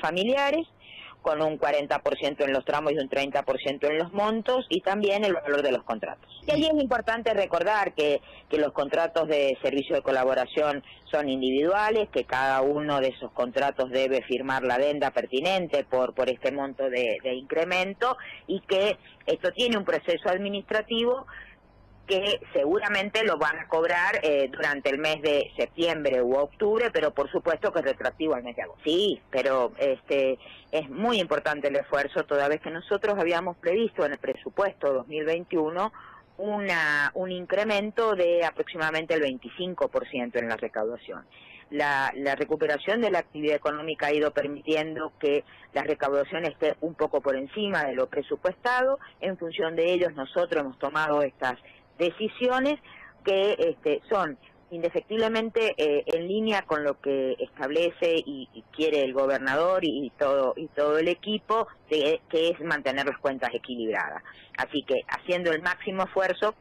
familiares, con un 40% en los tramos y un 30% en los montos, y también el valor de los contratos. Y allí es importante recordar que, que los contratos de servicio de colaboración son individuales, que cada uno de esos contratos debe firmar la adenda pertinente por, por este monto de, de incremento, y que esto tiene un proceso administrativo que seguramente lo van a cobrar eh, durante el mes de septiembre u octubre, pero por supuesto que es retroactivo al mes de agosto. Sí, pero este es muy importante el esfuerzo, toda vez que nosotros habíamos previsto en el presupuesto 2021 una, un incremento de aproximadamente el 25% en la recaudación. La, la, recuperación de la actividad económica ha ido permitiendo que la recaudación esté un poco por encima de lo presupuestado. En función de ellos, nosotros hemos tomado estas decisiones que este, son indefectiblemente eh, en línea con lo que establece y, y quiere el gobernador y, todo y todo el equipo de, que es mantener las cuentas equilibradas. Así que haciendo el máximo esfuerzo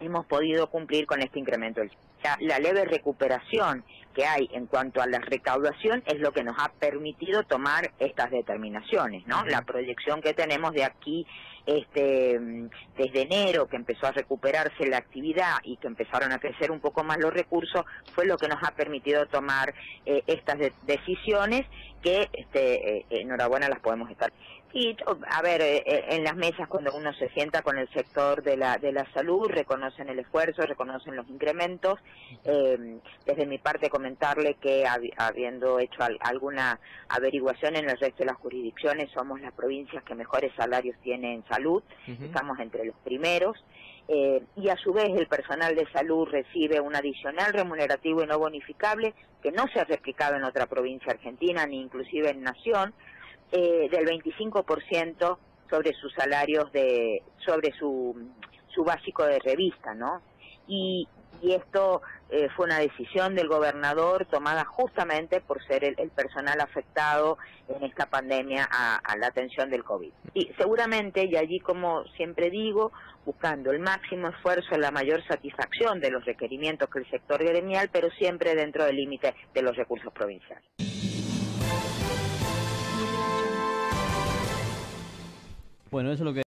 hemos podido cumplir con este incremento del la, la leve recuperación que hay en cuanto a la recaudación es lo que nos ha permitido tomar estas determinaciones, ¿no? La proyección que tenemos de aquí este desde enero que empezó a recuperarse la actividad y que empezaron a crecer un poco más los recursos fue lo que nos ha permitido tomar eh, estas de decisiones que este eh, enhorabuena las podemos estar y a ver eh, eh, en las mesas cuando uno se sienta con el sector de la de la salud reconocen el esfuerzo reconocen los incrementos eh, desde mi parte comentarle que habiendo hecho al, alguna averiguación en el resto de las jurisdicciones somos las provincias que mejores salarios tienen en salud uh -huh. estamos entre los primeros eh, y a su vez el personal de salud recibe un adicional remunerativo y no bonificable que no se ha replicado en otra provincia argentina ni inclusive en Nación eh, del 25% sobre sus salarios de sobre su su básico de revista, ¿no? Y, y esto eh, fue una decisión del gobernador tomada justamente por ser el, personal afectado en esta pandemia a, la atención del COVID. Y seguramente, y allí como siempre digo, buscando el máximo esfuerzo, la mayor satisfacción de los requerimientos que el sector gremial, pero siempre dentro del límite de los recursos provinciales. Bueno, eso es lo que